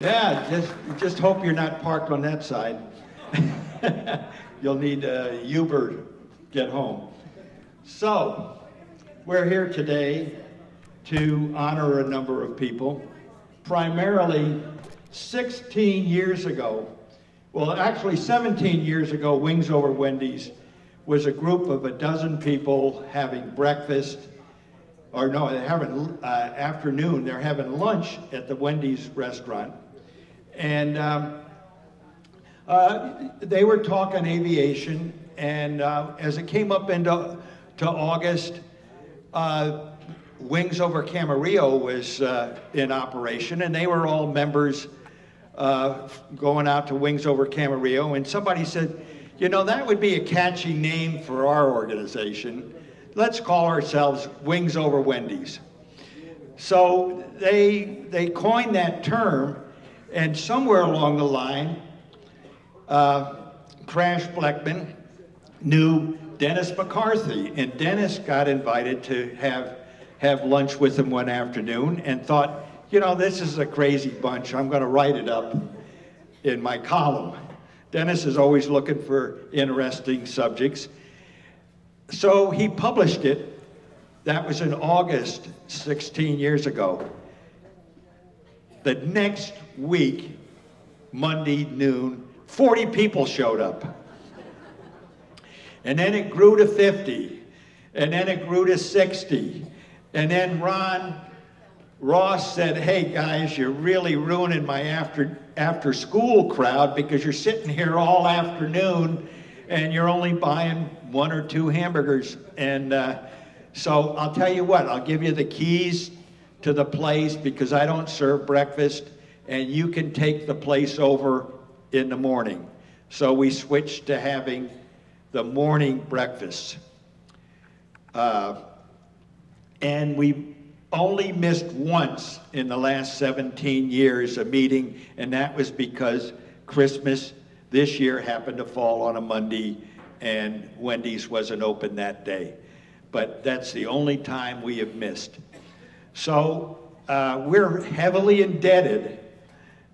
Yeah, just just hope you're not parked on that side. You'll need a Uber to get home. So, we're here today to honor a number of people. Primarily, 16 years ago, well, actually 17 years ago, Wings Over Wendy's was a group of a dozen people having breakfast, or no, they're having uh, afternoon, they're having lunch at the Wendy's restaurant. And um, uh, they were talking aviation, and uh, as it came up into to August, uh, Wings Over Camarillo was uh, in operation, and they were all members uh, going out to Wings Over Camarillo. And somebody said, you know, that would be a catchy name for our organization. Let's call ourselves Wings Over Wendy's. So they, they coined that term, and somewhere along the line, uh, Crash Bleckman knew Dennis McCarthy, and Dennis got invited to have have lunch with him one afternoon and thought, you know, this is a crazy bunch. I'm going to write it up in my column. Dennis is always looking for interesting subjects. So he published it. That was in August 16 years ago. The next week, Monday noon, 40 people showed up. And then it grew to 50. And then it grew to 60. And then Ron Ross said, hey guys, you're really ruining my after, after school crowd because you're sitting here all afternoon and you're only buying one or two hamburgers. And uh, so I'll tell you what, I'll give you the keys to the place because I don't serve breakfast and you can take the place over in the morning. So we switched to having the morning breakfast. Uh, and we only missed once in the last 17 years a meeting, and that was because Christmas this year happened to fall on a Monday, and Wendy's wasn't open that day. But that's the only time we have missed. So uh, we're heavily indebted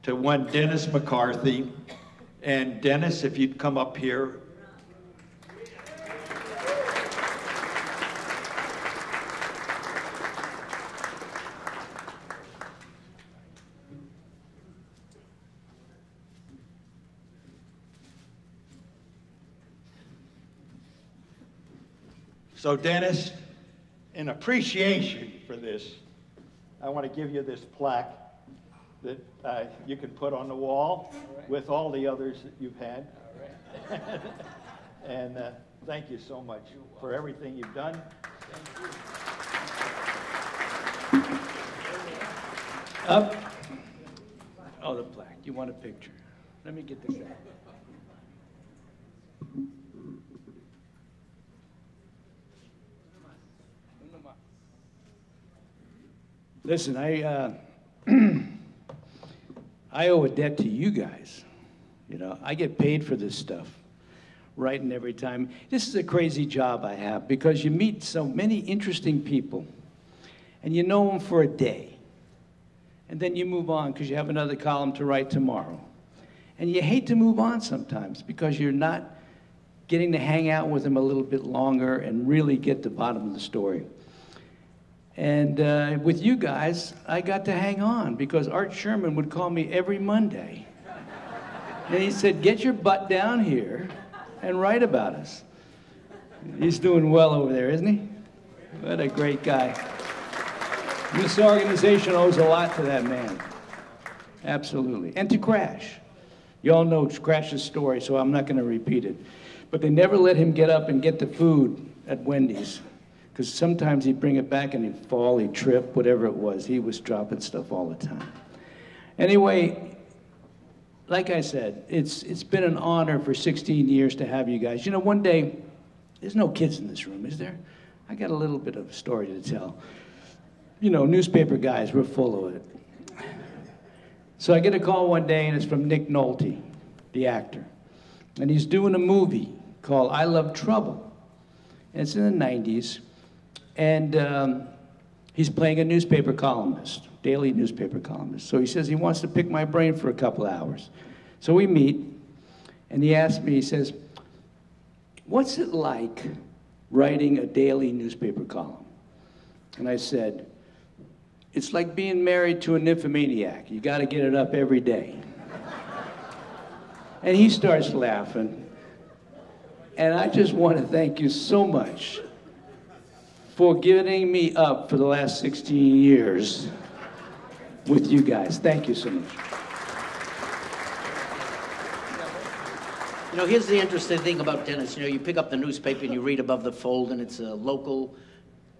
to one Dennis McCarthy. And Dennis, if you'd come up here, So, Dennis, in appreciation for this, want to give you this plaque that uh, you can put on the wall right. with all the others that you've had. Right. and uh, thank you so much for everything you've done. Up. Oh, the plaque. You want a picture? Let me get this out. Listen, I, uh, I owe a debt to you guys. You know, I get paid for this stuff, writing every time. This is a crazy job I have because you meet so many interesting people and you know them for a day. And then you move on because you have another column to write tomorrow. And you hate to move on sometimes because you're not getting to hang out with them a little bit longer and really get the bottom of the story. And uh, with you guys, I got to hang on because Art Sherman would call me every Monday. And he said, Get your butt down here and write about us. He's doing well over there, isn't he? What a great guy. This organization owes a lot to that man. Absolutely. And to Crash. You all know Crash's story, so I'm not going to repeat it. But they never let him get up and get the food at Wendy's because sometimes he'd bring it back and he'd fall, he'd trip, whatever it was. He was dropping stuff all the time. Anyway, like I said, it's, it's been an honor for 16 years to have you guys. You know, one day, there's no kids in this room, is there? I got a little bit of a story to tell. You know, newspaper guys, we're full of it. So I get a call one day, and it's from Nick Nolte, the actor. And he's doing a movie called I Love Trouble. And it's in the 90s. And um, he's playing a newspaper columnist. daily newspaper columnist. So he says he wants to pick my brain for a couple hours. So we meet, and he asks me, he says, What's it like writing a daily newspaper column? And I said, It's like being married to a nymphomaniac. You got to get it up every day. and he starts laughing. And I just want to thank you so much for giving me up for the last 16 years with you guys. Thank you so much. You know, here's the interesting thing about Dennis. You know, you pick up the newspaper and you read above the fold, and it's a local,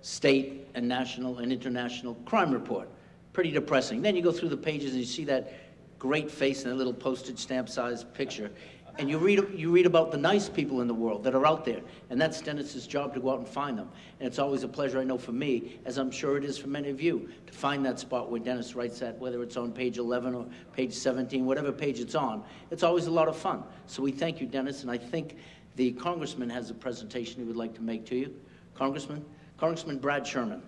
state, and national and international crime report. Pretty depressing. Then you go through the pages and you see that great face and a little postage stamp sized picture and you read, you read about the nice people in the world that are out there. And that's Dennis's job to go out and find them. And it's always a pleasure, I know, for me, as I'm sure it is for many of you, to find that spot where Dennis writes that, whether it's on page 11 or page 17, whatever page it's on. It's always a lot of fun. So we thank you, Dennis. And I think the congressman has a presentation he would like to make to you. Congressman? Congressman Brad Sherman.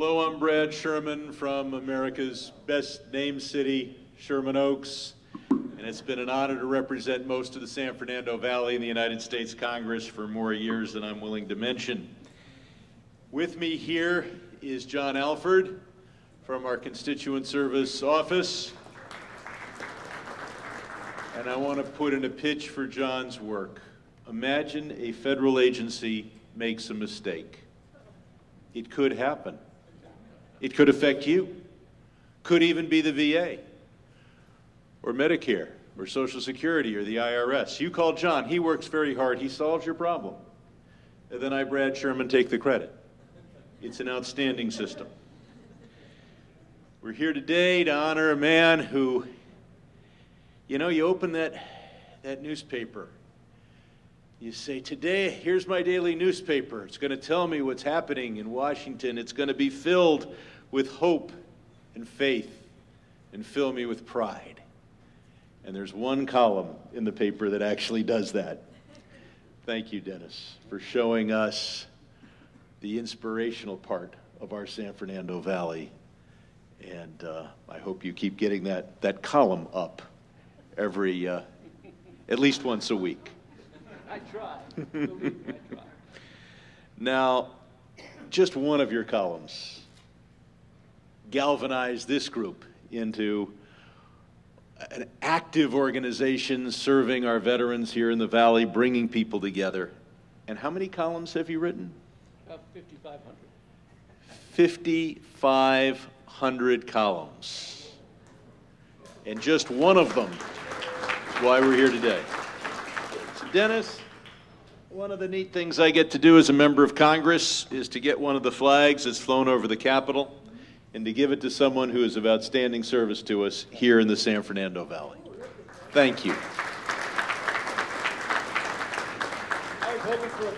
Hello, I'm Brad Sherman from America's best named city, Sherman Oaks, and it's been an honor to represent most of the San Fernando Valley in the United States Congress for more years than I'm willing to mention. With me here is John Alford from our Constituent Service Office. And I want to put in a pitch for John's work. Imagine a federal agency makes a mistake. It could happen. It could affect you. Could even be the VA or Medicare or Social Security or the IRS. You call John, he works very hard, he solves your problem. And then I, Brad Sherman, take the credit. It's an outstanding system. We're here today to honor a man who, you know, you open that, that newspaper you say, Today, here's my daily newspaper. It's going to tell me what's happening in Washington. It's going to be filled with hope and faith and fill me with pride. And there's one column in the paper that actually does that. Thank you, Dennis, for showing us the inspirational part of our San Fernando Valley. And uh, I hope you keep getting that, that column up every, uh, at least once a week. I. Now, just one of your columns galvanized this group into an active organization serving our veterans here in the Valley, bringing people together. And how many columns have you written? About 5,500. 5,500 columns. And just one of them is why we're here today. Dennis, one of the neat things I get to do as a member of Congress is to get one of the flags that's flown over the Capitol and to give it to someone who is of outstanding service to us here in the San Fernando Valley. Thank you. I was hoping for a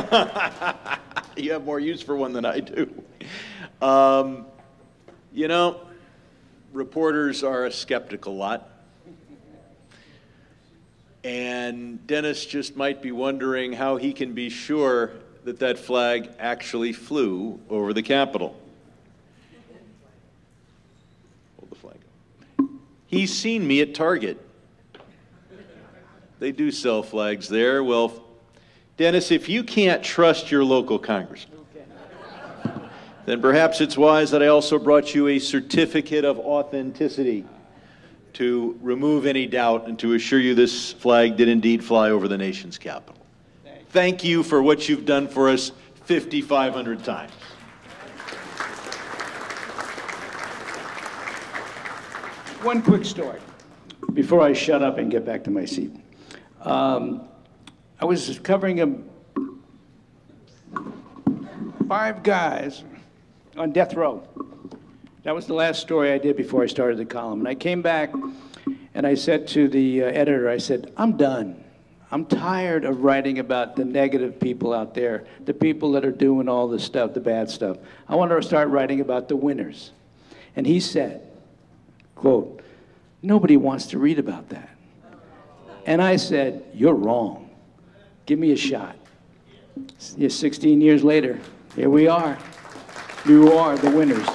poem. you have more use for one than I do. Um, you know, reporters are a skeptical lot. And Dennis just might be wondering how he can be sure that that flag actually flew over the Capitol. Hold the flag. He's seen me at Target. They do sell flags there. Well, Dennis, if you can't trust your local congressman, then perhaps it's wise that I also brought you a certificate of authenticity to remove any doubt and to assure you this flag did indeed fly over the nation's capital. Thank you for what you've done for us 5,500 times. One quick story before I shut up and get back to my seat. Um, I was covering a, five guys on death row. That was the last story I did before I started the column. And I came back and I said to the uh, editor, I said, I'm done. I'm tired of writing about the negative people out there, the people that are doing all the stuff, the bad stuff. I want to start writing about the winners. And he said, quote, nobody wants to read about that. And I said, you're wrong. Give me a shot. Yeah, 16 years later, here we are. You are the winners.